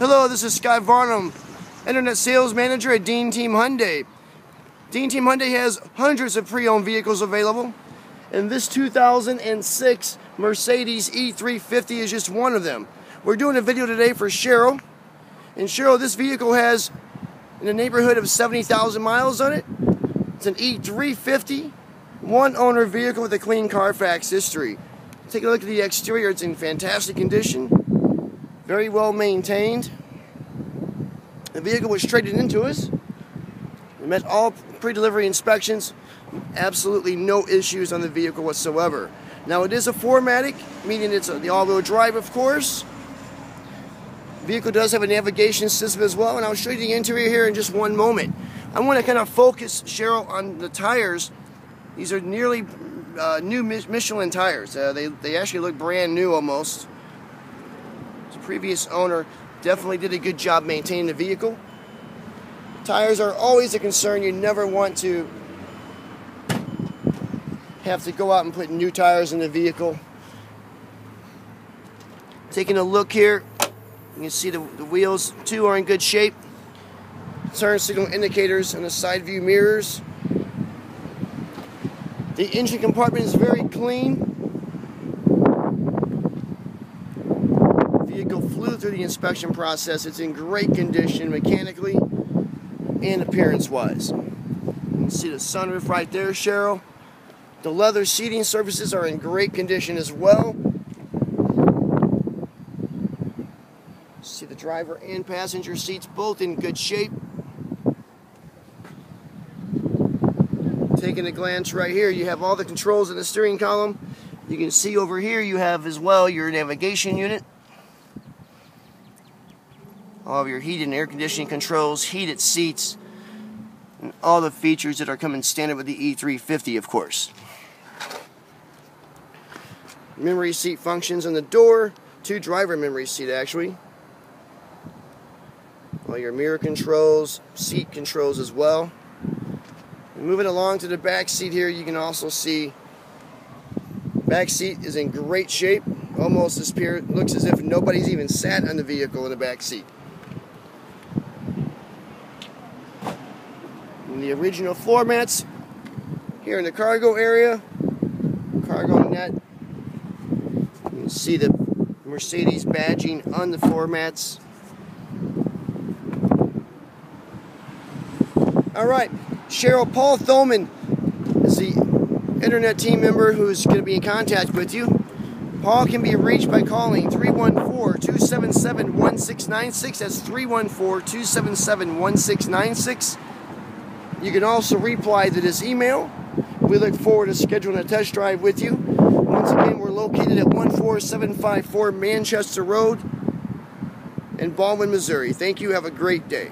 Hello, this is Scott Varnum, Internet Sales Manager at Dean Team Hyundai. Dean Team Hyundai has hundreds of pre-owned vehicles available, and this 2006 Mercedes E350 is just one of them. We're doing a video today for Cheryl, and Cheryl, this vehicle has in the neighborhood of 70,000 miles on it. It's an E350, one owner vehicle with a clean Carfax history. Take a look at the exterior, it's in fantastic condition very well maintained. The vehicle was traded into us. We met all pre-delivery inspections. Absolutely no issues on the vehicle whatsoever. Now it is a 4MATIC, meaning it's the all-wheel drive, of course. The vehicle does have a navigation system as well, and I'll show you the interior here in just one moment. I want to kind of focus, Cheryl, on the tires. These are nearly uh, new Michelin tires. Uh, they, they actually look brand new almost previous owner definitely did a good job maintaining the vehicle. Tires are always a concern. You never want to have to go out and put new tires in the vehicle. Taking a look here, you can see the, the wheels too are in good shape. Turn signal indicators and the side view mirrors. The engine compartment is very clean. vehicle flew through the inspection process. It's in great condition mechanically and appearance-wise. You can see the sunroof right there, Cheryl. The leather seating surfaces are in great condition as well. See the driver and passenger seats both in good shape. Taking a glance right here, you have all the controls in the steering column. You can see over here you have as well your navigation unit all of your heated and air conditioning controls, heated seats, and all the features that are coming standard with the E350, of course. Memory seat functions on the door, two driver memory seat actually. All your mirror controls, seat controls as well. Moving along to the back seat here, you can also see back seat is in great shape. Almost as pure, looks as if nobody's even sat on the vehicle in the back seat. The original floor mats here in the cargo area. Cargo net. You can see the Mercedes badging on the floor mats. All right, Cheryl Paul Thoman is the internet team member who's going to be in contact with you. Paul can be reached by calling 314-277-1696. That's 314-277-1696. You can also reply to this email. We look forward to scheduling a test drive with you. Once again, we're located at 14754 Manchester Road in Ballwin, Missouri. Thank you. Have a great day.